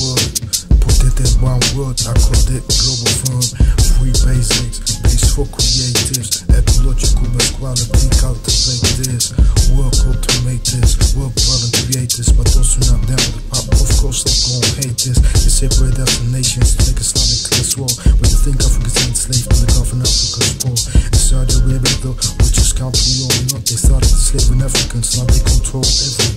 word. Put it in one word, I call it global firm. Free basics, base for creatives. Ecological best quality, cultivate this. Work, automate this. Work, this. But those who not down with the pop, of course, they gon' hate this. They separate us from nations to make Islamic class war. But you think Africa's enslaved to the Gulf and Africa's poor. In Saudi Arabia, though, richest country on earth, they started enslaving Africans, now they control every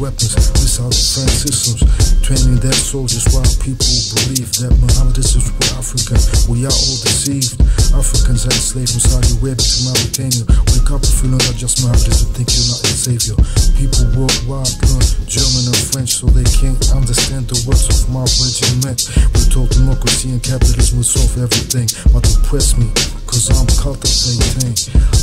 weapons, missile defense systems, training their soldiers while people believe that Muhammad is just for African. We are all deceived. Africans are enslaved from Saudi Arabia to Mauritania. Wake up if you know not just Muhammad is think you're not a savior. People worldwide learn German and French so they can't understand the words of my regiment. We're told democracy and capitalism will solve everything. But oppress me, cause I'm cultivating.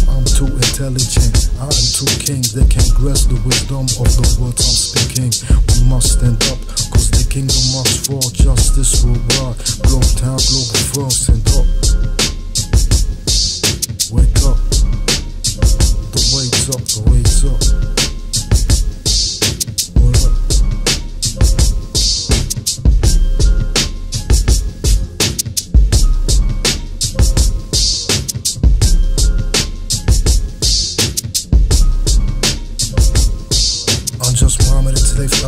I'm too intelligent. I am too king. They can't grasp the wisdom of the words I'm speaking. We must stand up, cause the kingdom must fall. Justice will rise. Globe town, global firm, stand up.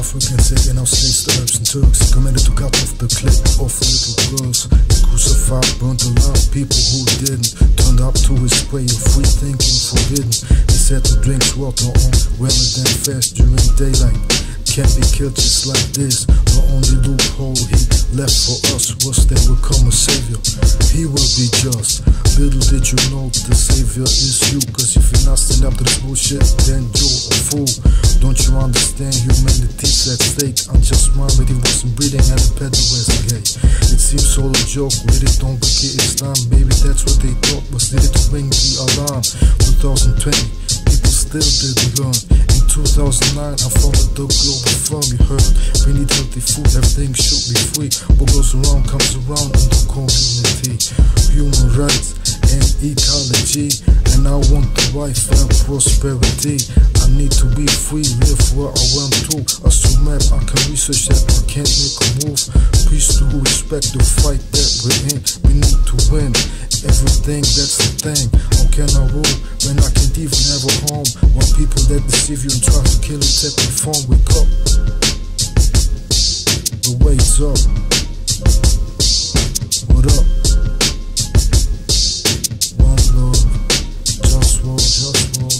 Africans taking out slaves to Arabs and Turks. Committed to cut off the clip of little girls They crucified, burnt alive people who didn't. Turned up to his way of free thinking forbidden. He said to drink water on than fast during daylight. Can't be killed just like this. The only loophole left for us was there would come a savior. He will be just. Little did you know the savior is you. Cause if you're not stand up to this bullshit then you're a fool. Don't you understand humanity's at stake? I'm just one, he wasn't breathing at the pedal gate It seems all a joke, really don't get Islam Maybe that's what they thought was needed to ring the alarm. 2020, people still didn't learn. In 2009, I founded the Globalfirm, heard healthy food, everything should be free. What goes around comes around in the community. Human rights and ecology. And I want the life and prosperity. I need to be free, live where I want to. To map, I can research that, I can't make a move. Peace to respect the fight that we're in. We need to win Everything, that's the thing. How can I rule when I can't even have a home? When people that deceive you and try to kill you take your phone. Wake up The up What up? One love, just war, just war.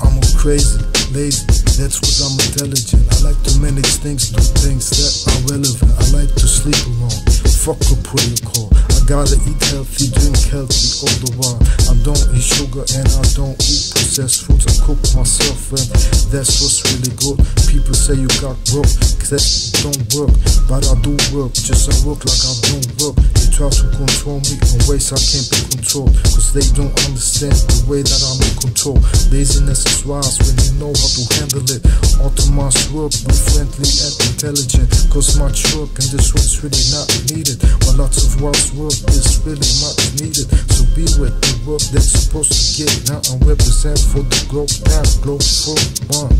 I'm a crazy, lazy, that's what I'm intelligent. I like to manage things, do things that are relevant. I like to sleep alone, fuck a protocol. Gotta eat healthy, drink healthy all the while. I don't eat sugar and I don't eat processed foods. I cook myself and that's what's really good. People say you got broke, cause that don't work. But I do work, just I work like I don't work. They try to control me in ways I can't be controlled. Cause they don't understand the way that I'm in control. Laziness is wise when you know how to handle it. Automatic work, be friendly and intelligent. Cause much work in this world is really not needed. But lots of wise work is really much needed. So be with the work that's supposed to get done and represent for the globe down, globe for one.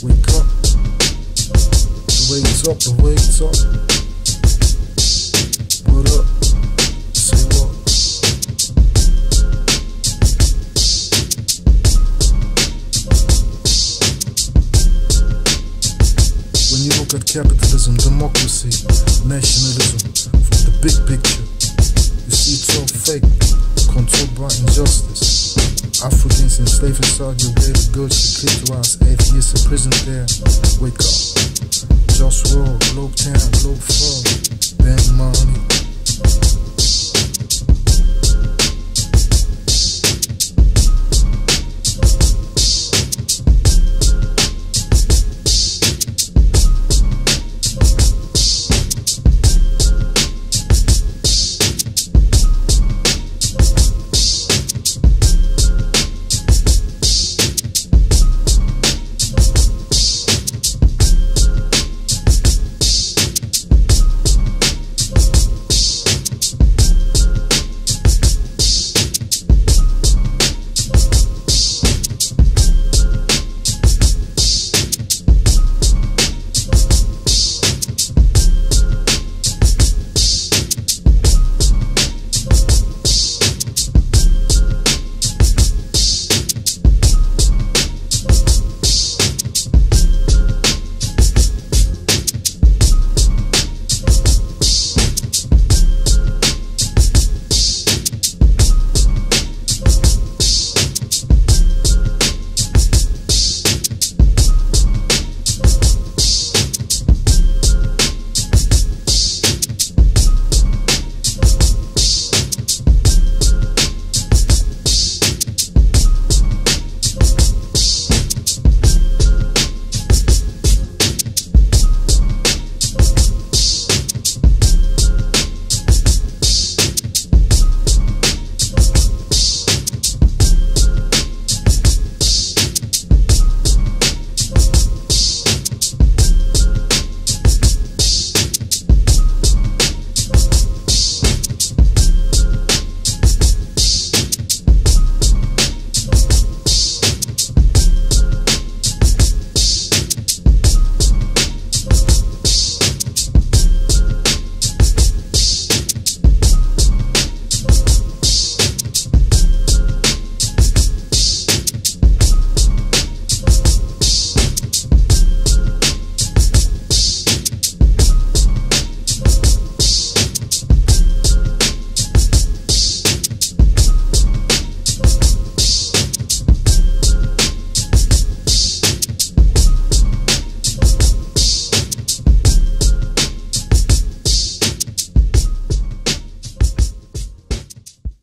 Wake up. Wait's up, wait's up. When you look at capitalism, democracy, nationalism, from the big picture, you see it's all fake, controlled by injustice. Africans enslaved in Saudi Arabia, girls to clitoris, eight years in prison there. Wake up. Just roll, globe town, globe firm. Thank you